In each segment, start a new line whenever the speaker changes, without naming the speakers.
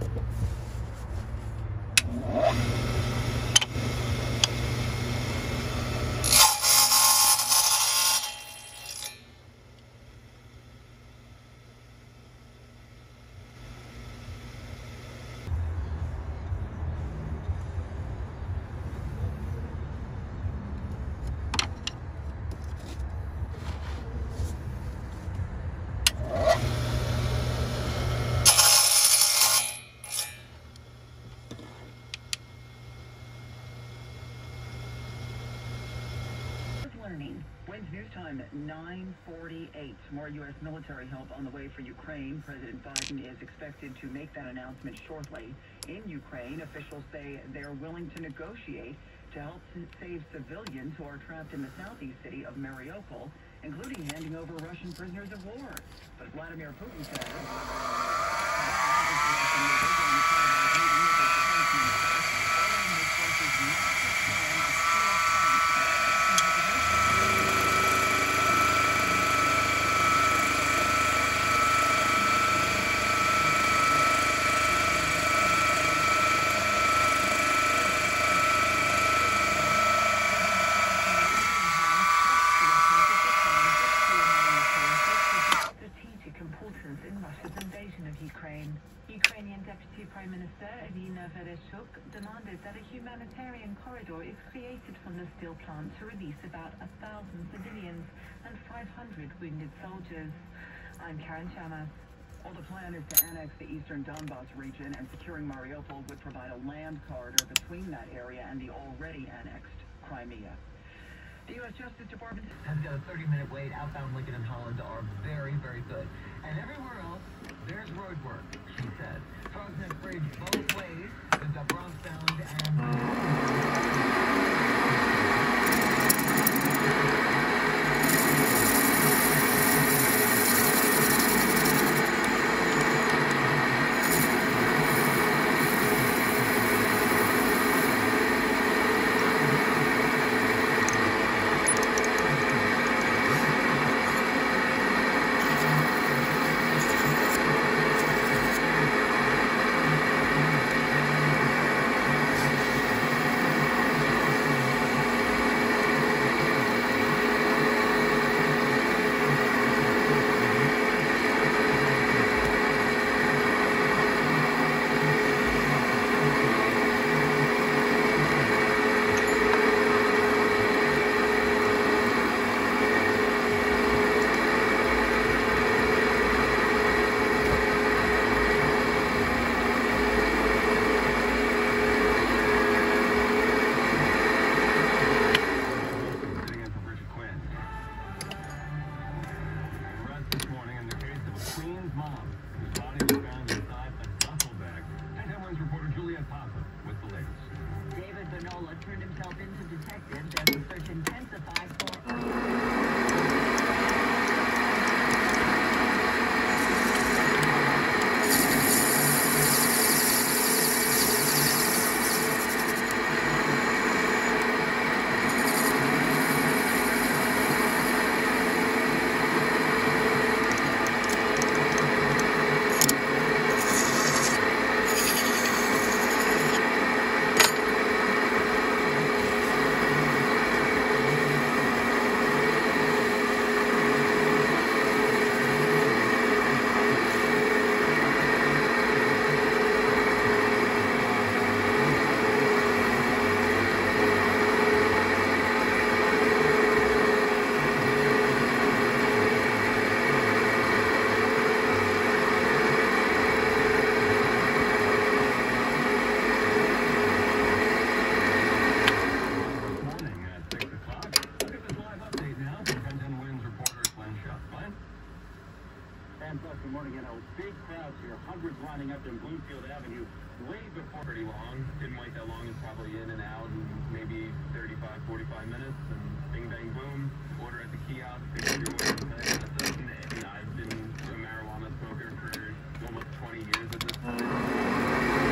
you News Time at 948. More U.S. military help on the way for Ukraine. President Biden is expected to make that announcement shortly. In Ukraine, officials say they're willing to negotiate to help save civilians who are trapped in the southeast city of Mariupol, including handing over Russian prisoners of war. But Vladimir Putin says... Minister Irina Vereshchuk demanded that a humanitarian corridor is created from the steel plant to release about a thousand civilians and 500 wounded soldiers. I'm Karen Chamas. Well, the plan is to annex the eastern Donbass region, and securing Mariupol would provide a land corridor between that area and the already annexed Crimea. The U.S. Justice Department
has got a 30-minute wait. Outbound Lincoln and Holland are very, very good. And everywhere else, there's road work, said. Frozen Bridge both ways. We've got Bronxbound and...
minutes. And bing, bang, boom. Order at the kiosk. Pick up your order. and pay. That's it. And I've been a marijuana smoker for almost 20 years at this point.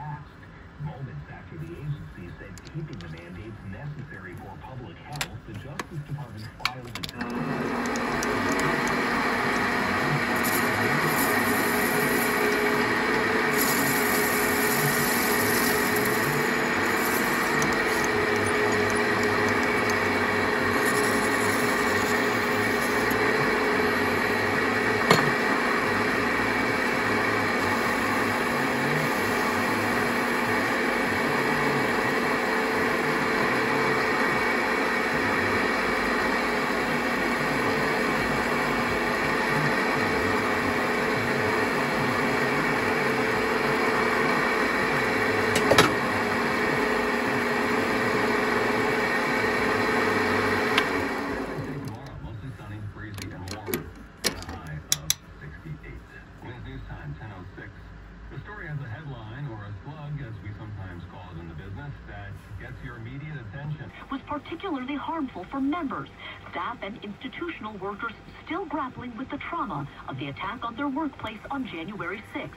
asked. Moments after the agency said keeping the mandates necessary for public health, the Justice Department filed a
Wednesday tomorrow, mostly sunny, breezy, and warm. with A high of 68. WINS News Time, 10.06. The story has a headline, or a slug, as we sometimes call it in the business, that gets your immediate attention.
Was particularly harmful for members, staff, and institutional workers still grappling with the trauma of the attack on their workplace on January 6th.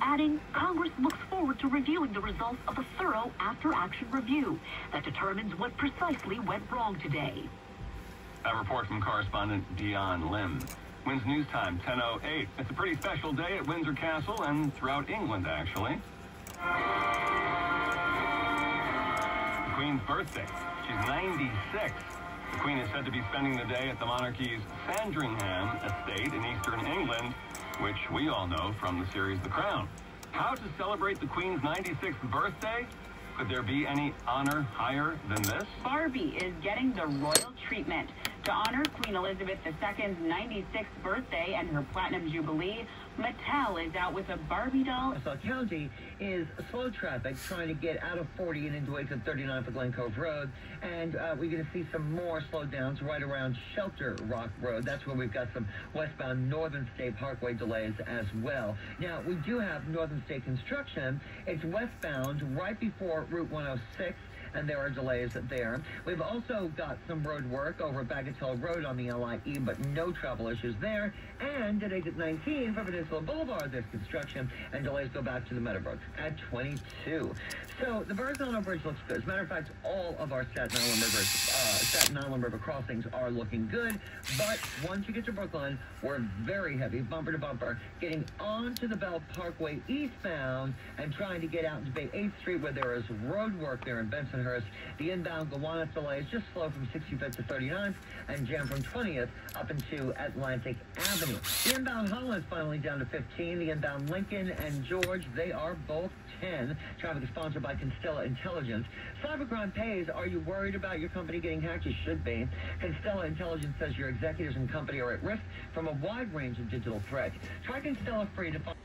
Adding, Congress looks forward to reviewing the results of a thorough after-action review that determines what precisely went wrong today.
A report from correspondent Dion Lim. WINS News Time, 10.08. It's a pretty special day at Windsor Castle and throughout England, actually. Birthday. She's 96. The Queen is said to be spending the day at the monarchy's Sandringham estate in eastern England, which we all know from the series The Crown. How to celebrate the Queen's 96th birthday? Could there be any honor higher than this?
Barbie is getting the royal treatment. To honor Queen Elizabeth II's 96th birthday and her platinum jubilee, Mattel is out with a Barbie doll.
Nassau County is slow traffic trying to get out of 40 and into exit 39 for Glen Cove Road. And uh, we're going to see some more slowdowns right around Shelter Rock Road. That's where we've got some westbound Northern State Parkway delays as well. Now, we do have Northern State construction. It's westbound right before Route 106 and there are delays there. We've also got some road work over Bagatelle Road on the LIE, but no travel issues there. And at exit 19 for Peninsula Boulevard, there's construction, and delays go back to the Meadowbrook at 22. So the Verrazano Bridge looks good. As a matter of fact, all of our Staten Island River, uh, Staten Island River crossings are looking good. But once you get to Brooklyn, we're very heavy, bumper to bumper, getting onto the Belt Parkway eastbound and trying to get out into Bay 8th Street where there is road work there in The inbound Gowanus delay is just slow from 65th to 39th and jam from 20th up into Atlantic Avenue. The inbound Holland is finally down to 15. The inbound Lincoln and George, they are both 10. Traffic is sponsored by Constella Intelligence. Cybercrime pays. Are you worried about your company getting hacked? You should be. Constella Intelligence says your executives and company are at risk from a wide range of digital threats. Try Constella free to find.